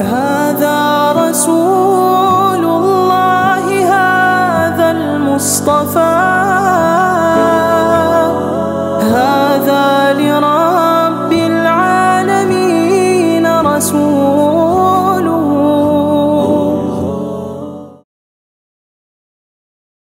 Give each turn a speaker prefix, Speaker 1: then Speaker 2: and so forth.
Speaker 1: هذا رسول الله هذا المصطفى. هذا لرب العالمين رسول